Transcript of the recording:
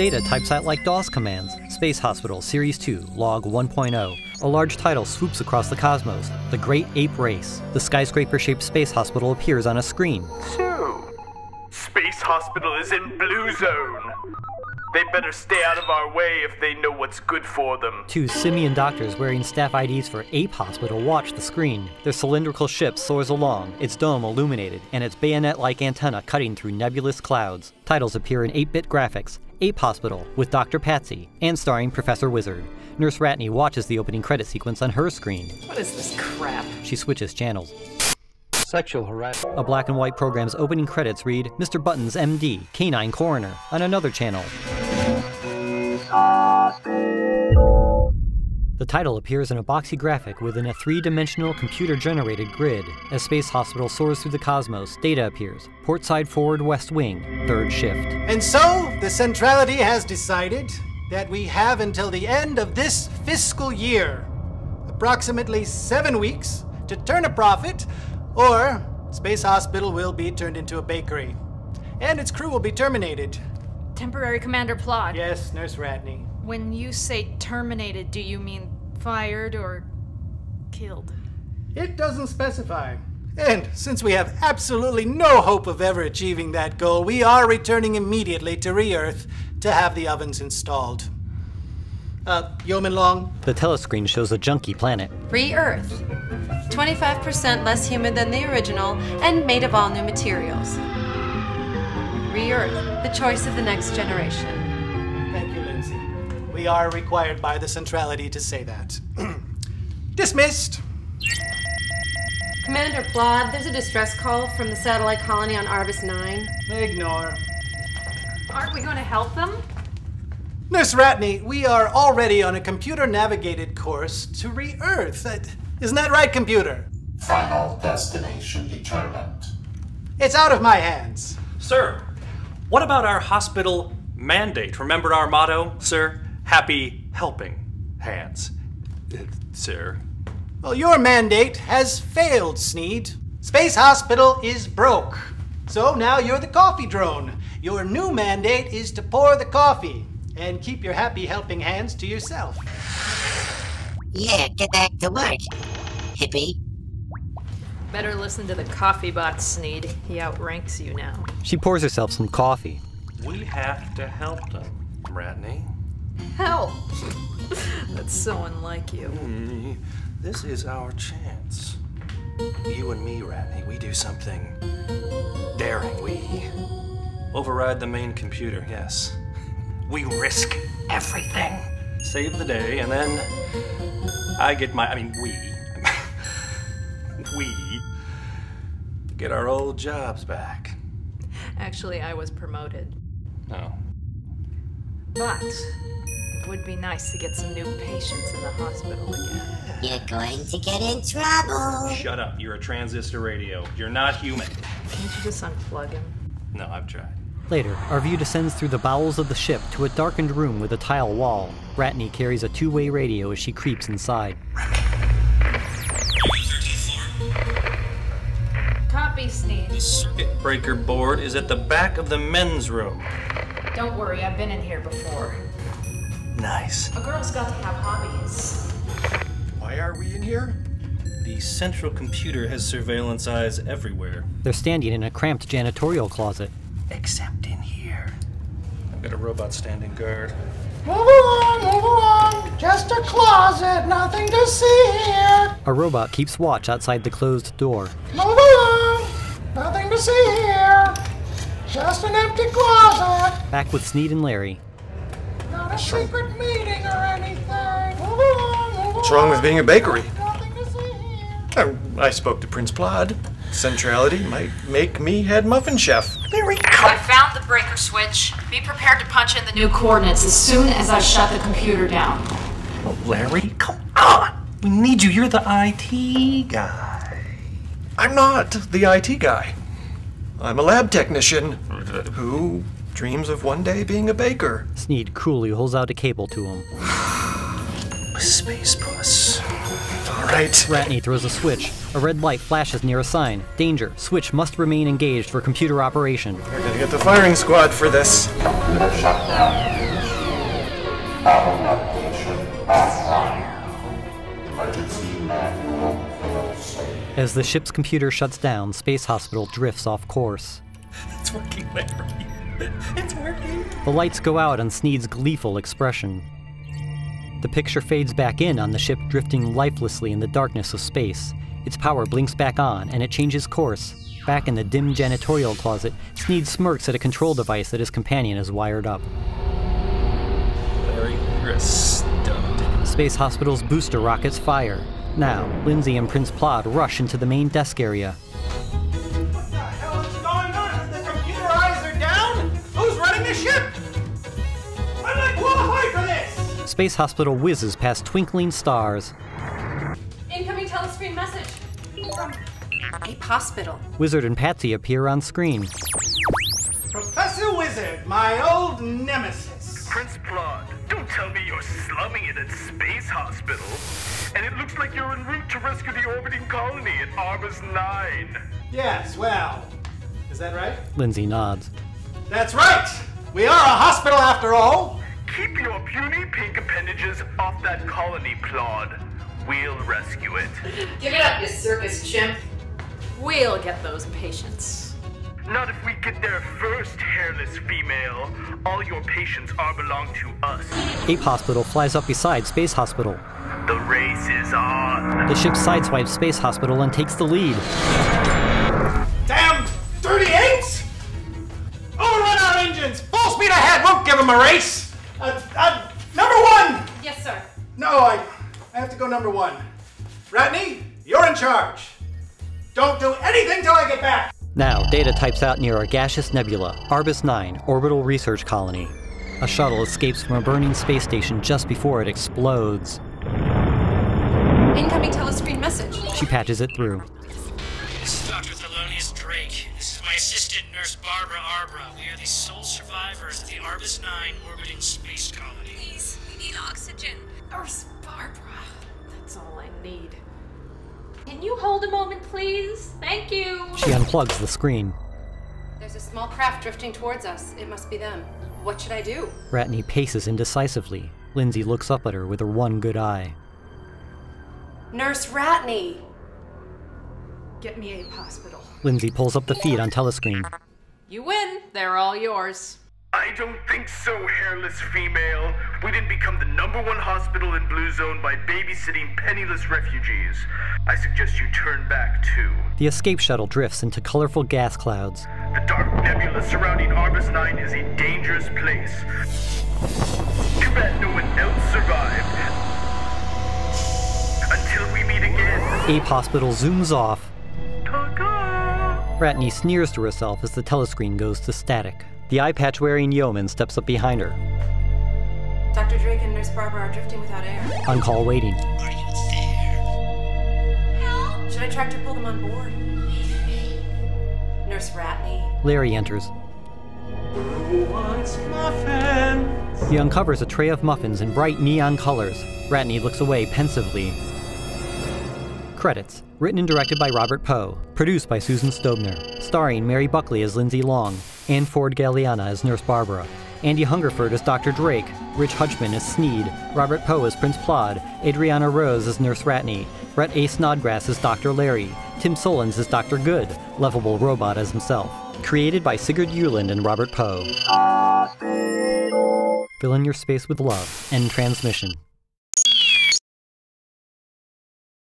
Data types out like DOS commands. Space Hospital, Series 2, Log 1.0. A large title swoops across the cosmos. The Great Ape Race. The skyscraper shaped Space Hospital appears on a screen. So, Space Hospital is in Blue Zone. They better stay out of our way if they know what's good for them. Two simian doctors wearing staff IDs for Ape Hospital watch the screen. Their cylindrical ship soars along, its dome illuminated, and its bayonet like antenna cutting through nebulous clouds. Titles appear in 8 bit graphics Ape Hospital with Dr. Patsy, and starring Professor Wizard. Nurse Ratney watches the opening credit sequence on her screen. What is this crap? She switches channels. Sexual harassment. A black and white program's opening credits read Mr. Buttons, MD, Canine Coroner, on another channel. The title appears in a boxy graphic within a three dimensional computer generated grid. As Space Hospital soars through the cosmos, data appears Portside Forward West Wing, third shift. And so, the Centrality has decided that we have until the end of this fiscal year, approximately seven weeks, to turn a profit, or Space Hospital will be turned into a bakery. And its crew will be terminated. Temporary Commander Plod. Yes, Nurse Ratney. When you say terminated, do you mean fired or killed? It doesn't specify. And since we have absolutely no hope of ever achieving that goal, we are returning immediately to Re Earth to have the ovens installed. Uh, Yeoman Long? The telescreen shows a junky planet. Re Earth. 25% less humid than the original and made of all new materials. Re Earth, the choice of the next generation. Thank you, Lindsay. We are required by the Centrality to say that. Dismissed! Commander Plod, there's a distress call from the satellite colony on Arbus 9. Ignore. Aren't we going to help them? Nurse Ratney, we are already on a computer navigated course to re Earth. Uh, Isn't that right, computer? Final destination determined. It's out of my hands. Sir, what about our hospital mandate? Remember our motto, sir? Happy helping hands. Sir. Well, your mandate has failed, Sneed. Space Hospital is broke. So now you're the coffee drone. Your new mandate is to pour the coffee and keep your happy helping hands to yourself. Yeah, get back to work, hippie. Better listen to the coffee bot, Sneed. He outranks you now. She pours herself some coffee. We have to help them, Ratney. Help! That's so unlike you. Mm, This is our chance. You and me, Ratney, we do something daring. We override the main computer, yes. We risk everything. Save the day, and then I get my. I mean, we. we get our old jobs back. Actually, I was promoted. No. But it would be nice to get some new patients in the hospital again. You're going to get in trouble. Shut up. You're a transistor radio. You're not human. Can't you just unplug him? No, I've tried. Later, our view descends through the bowels of the ship to a darkened room with a tile wall. Ratney carries a two way radio as she creeps inside. Copy, Sneed. Circuit breaker board is at the back of the men's room. Don't worry, I've been in here before. Nice. A girl's got to have hobbies. Why are we in here? The central computer has surveillance eyes everywhere. They're standing in a cramped janitorial closet. Except in here. I've got a robot standing guard. Move along, move along. Just a closet, nothing to see here. A robot keeps watch outside the closed door. Move along. Nothing to see here. Just an empty closet. Back with Sneed and Larry. Not a secret meeting or anything. Move along, move What's wrong with being a bakery? Nothing to see here. I, I spoke to Prince Plod. Centrality might make me head muffin chef. Larry go! I found the breaker switch. Be prepared to punch in the new coordinates as soon as I shut the computer down. Oh, Larry, come on! We need you. You're the IT guy. I'm not the IT guy. I'm a lab technician who dreams of one day being a baker. Sneed cruelly holds out a cable to him. Space bus. All right. Ratney throws a switch. A red light flashes near a sign. Danger. Switch must remain engaged for computer operation. We're gonna get the firing squad for this. As the ship's computer shuts down, Space Hospital drifts off course. It's working, Larry. It's working. The lights go out on Sneed's gleeful expression. The picture fades back in on the ship drifting lifelessly in the darkness of space. Its power blinks back on, and it changes course. Back in the dim janitorial closet, Sneed smirks at a control device that his companion has wired up. Larry, you're a stud. Space Hospital's booster rockets fire. Now, Lindsay and Prince Plod rush into the main desk area. What the hell is going on? The computer eyes are down? Who's running the ship? I'm not qualified for this! Space Hospital whizzes past twinkling stars. Incoming telescreen message from Ape Hospital. Wizard and Patsy appear on screen. Professor Wizard, my old nemesis. Prince Plod, don't tell me you're slumming it at Space Hospital. And it looks like you're en route to rescue the orbiting colony at Arbus 9. Yes, well, is that right? Lindsay nods. That's right! We are a hospital after all! Keep your puny pink appendages off that colony, Plod. We'll rescue it. Give it up, you circus chimp. We'll get those patients. Not if we get there first, hairless female. All your patients are belong to us. Ape Hospital flies up beside Space Hospital. The race is on. The ship sideswipes Space Hospital and takes the lead. Damn dirty apes! Overrun our engines! Full speed ahead! Won't give them a race! Uh, uh, number one! Yes, sir. No, I, I have to go number one. Ratney, you're in charge. Don't do anything till I get back. Now, Data types out near a gaseous nebula, Arbus 9, Orbital Research Colony. A shuttle escapes from a burning space station just before it explodes. Incoming telescreen message. She patches it through. This is Dr. Thelonious Drake. This is my assistant, Nurse Barbara Arbra. We are the sole survivors of the Arbus 9 orbiting space colony. Please, we need oxygen. Nurse Barbara. That's all I need. Can you hold a moment, please? Thank you. Unplugs the screen. There's a small craft drifting towards us. It must be them. What should I do? Ratney paces indecisively. Lindsay looks up at her with her one good eye. Nurse Ratney. Get me Ape Hospital. Lindsay pulls up the feed on telescreen. You win. They're all yours. I don't think so, hairless female. We didn't become the number one hospital in Blue Zone by babysitting penniless refugees. I suggest you turn back too. The escape shuttle drifts into colorful gas clouds. The dark nebula surrounding Arbus 9 is a dangerous place. Too bad no one else survived. Until we meet again. Ape Hospital zooms off. Ratney sneers to herself as the telescreen goes to static. The eye patch wearing yeoman steps up behind her. Dr. Drake and Nurse Barbara are drifting without air. On call waiting. Are you there? Help! Should I try to pull them on board? Nurse Ratney. Larry enters. He uncovers a tray of muffins in bright neon colors. Ratney looks away pensively. Credits. Written and directed by Robert Poe. Produced by Susan Stobner. Starring Mary Buckley as Lindsay Long. Anne Ford Galliana as Nurse Barbara. Andy Hungerford as Dr. Drake. Rich Hutchman as Sneed. Robert Poe as Prince Plod. Adriana Rose as Nurse Ratney. Brett A. Snodgrass as Dr. Larry. Tim Solons as Dr. Good. Lovable Robot as himself. Created by Sigurd Euland and Robert Poe. Fill in your space with love. End transmission.